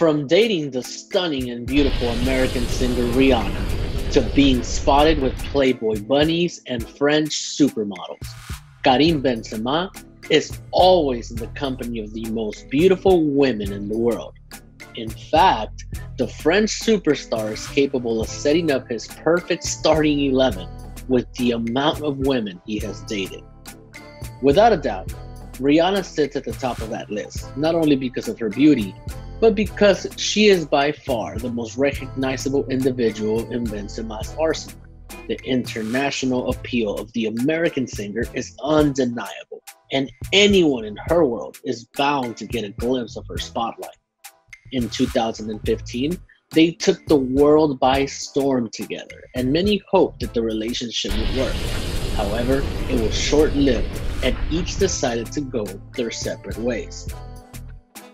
From dating the stunning and beautiful American singer Rihanna to being spotted with Playboy bunnies and French supermodels, Karim Benzema is always in the company of the most beautiful women in the world. In fact, the French superstar is capable of setting up his perfect starting 11 with the amount of women he has dated. Without a doubt, Rihanna sits at the top of that list, not only because of her beauty, but because she is by far the most recognizable individual in Benzema's arsenal. The international appeal of the American singer is undeniable, and anyone in her world is bound to get a glimpse of her spotlight. In 2015, they took the world by storm together, and many hoped that the relationship would work. However, it was short lived and each decided to go their separate ways.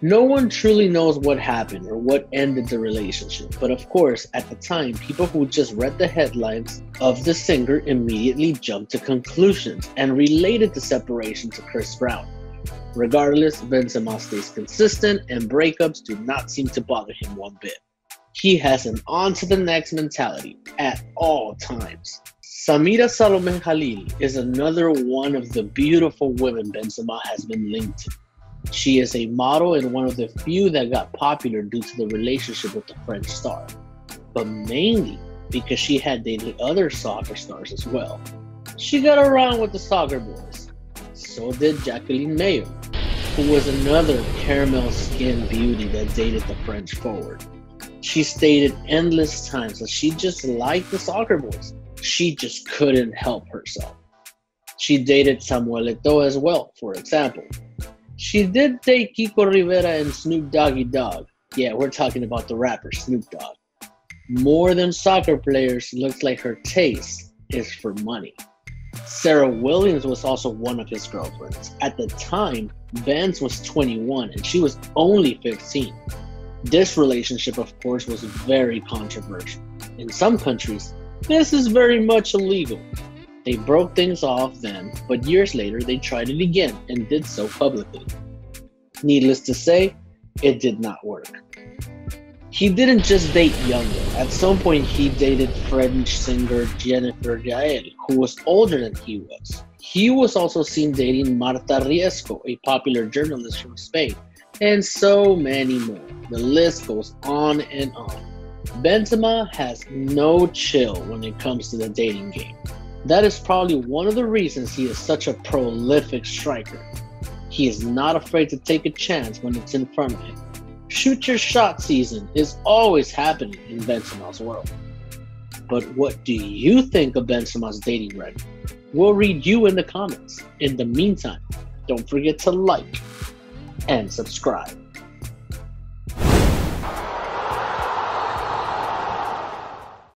No one truly knows what happened or what ended the relationship, but of course, at the time, people who just read the headlines of the singer immediately jumped to conclusions and related the separation to Chris Brown. Regardless, Benzema stays consistent and breakups do not seem to bother him one bit. He has an on to the next mentality at all times. Samira Salomé Khalil is another one of the beautiful women Benzema has been linked to. She is a model and one of the few that got popular due to the relationship with the French star, but mainly because she had dated other soccer stars as well. She got around with the soccer boys. So did Jacqueline Mayo, who was another caramel skinned beauty that dated the French forward. She stated endless times that she just liked the soccer boys she just couldn't help herself. She dated Samuel Eto'o as well, for example. She did date Kiko Rivera and Snoop Doggy Dogg. Yeah, we're talking about the rapper Snoop Dogg. More than soccer players, looks like her taste is for money. Sarah Williams was also one of his girlfriends. At the time, Benz was 21 and she was only 15. This relationship, of course, was very controversial. In some countries, this is very much illegal. They broke things off then, but years later they tried it again and did so publicly. Needless to say, it did not work. He didn't just date younger. At some point, he dated French singer Jennifer Gael, who was older than he was. He was also seen dating Marta Riesco, a popular journalist from Spain, and so many more. The list goes on and on. Benzema has no chill when it comes to the dating game. That is probably one of the reasons he is such a prolific striker. He is not afraid to take a chance when it's in front of him. Shoot your shot season is always happening in Benzema's world. But what do you think of Benzema's dating record? We'll read you in the comments. In the meantime, don't forget to like and subscribe.